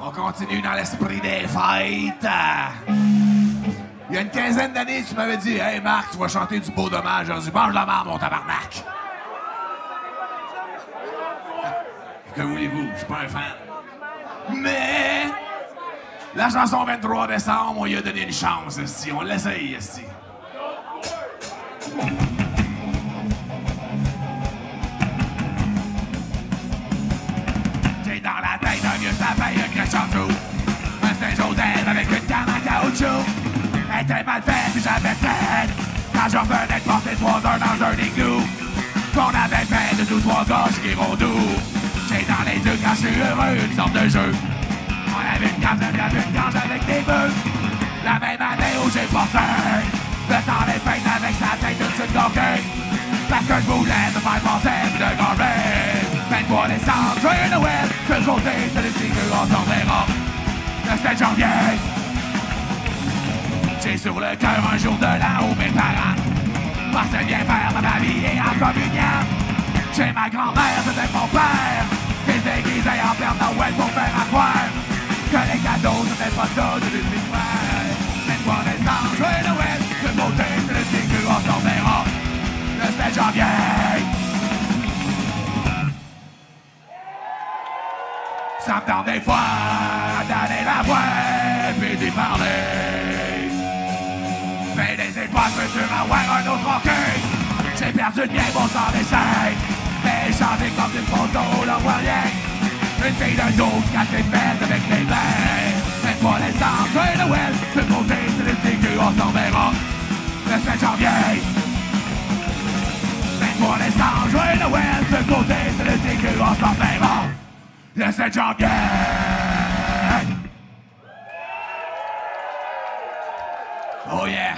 On continue dans l'esprit des fêtes. Il y a une quinzaine d'années, tu m'avais dit Hey Marc, tu vas chanter du beau dommage. J'ai dit Mange la marre, mon tabarnak. Que voulez-vous? Je suis pas un fan. Mais la chanson 23 décembre, on lui a donné une chance, si on l'essaye, ici. En dessous. Un Saint-Joseph avec une canne en caoutchouc. Elle était mal faite, puis j'avais faite. Quand je revenais de passer trois heures dans un égout. Qu'on avait fait de tous trois gosses qui vont doux. J'ai dans les yeux quand je suis heureux, une sorte de jeu. On avait une cage, on avait une cage avec des bœufs. La même année où j'ai passé. Le temps des fêtes avec sa tête de suite d'orgueil. Parce que je voulais me faire passer de gorger. 23 décembre, joyeux Noël. Ce côté, c'est le signe qu'on s'en. Le 7 janvier. J'ai sur le cœur un jour de l'an où mes parents passaient bien faire ma famille en communion. Chez ma grand-mère, c'était mon père. Qui déguisait en Père Noël pour faire à croire que les cadeaux, c'était pas ça de l'univers. Des fois d'aller la voir puis d'y parler. Mais des étoiles, peux-tu m'avoir un autre? J'ai perdu le bon sang d'essai. Mais chanter comme une photo, le. Une fille de 12 quand t'es faite avec les mains. Mais pas les sangs, joyeux Noël. Ce côté, c'est le signe qu'on s'en verra. Le 7 janvier. Mais pas les sangs, joyeux Noël. Ce côté, c'est le qu'on s'en verra. Le 7 janvier. Oh yeah.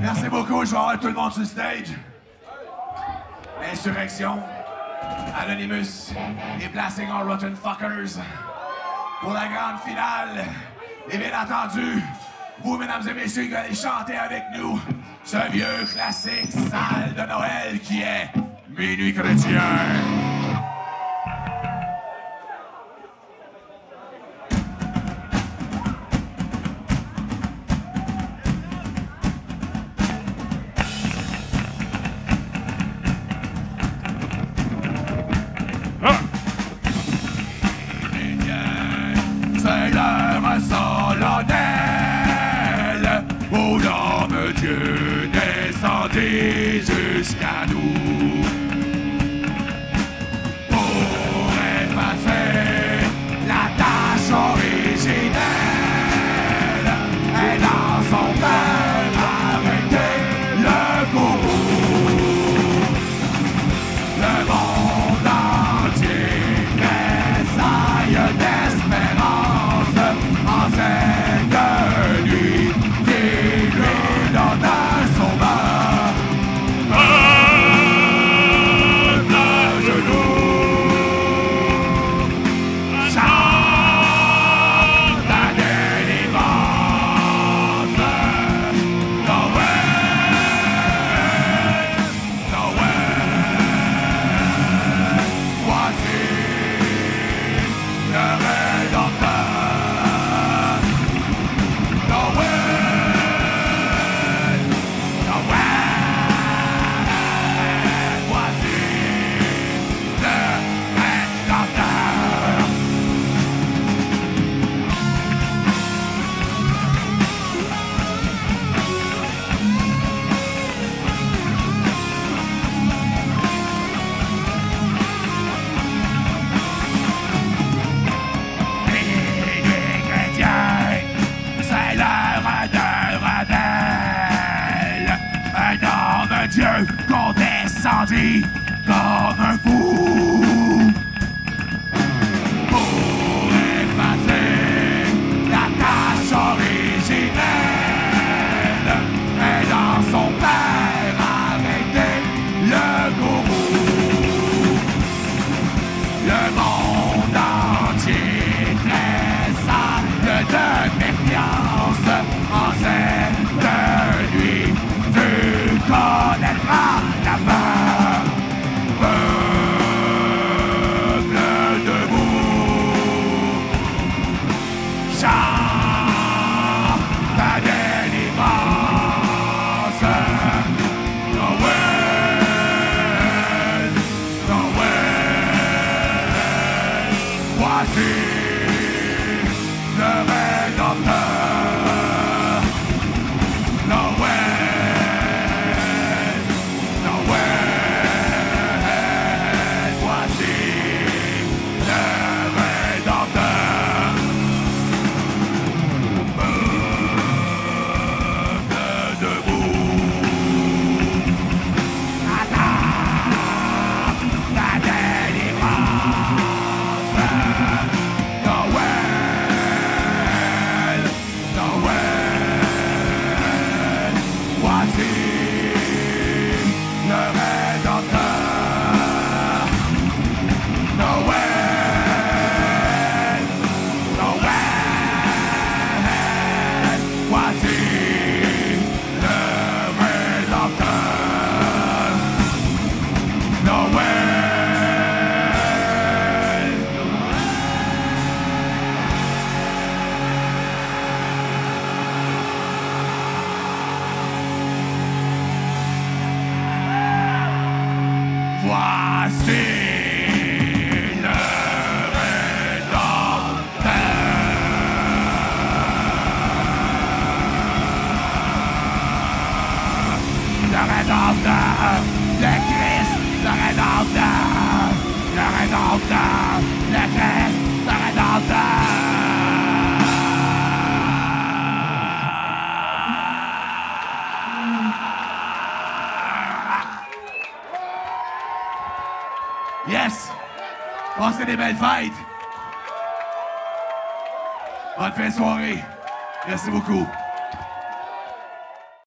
Merci beaucoup, je vais avoir tout le monde sur le stage. Insurrection, Anonymous et Blasting All Rotten Fuckers pour la grande finale. Et bien entendu, vous, mesdames et messieurs, qui allez chanter avec nous ce vieux classique sale de Noël qui est Minuit chrétien. Descendit comme un assim. Yes! Passez des belles fêtes! Bonne fin de soirée! Merci beaucoup!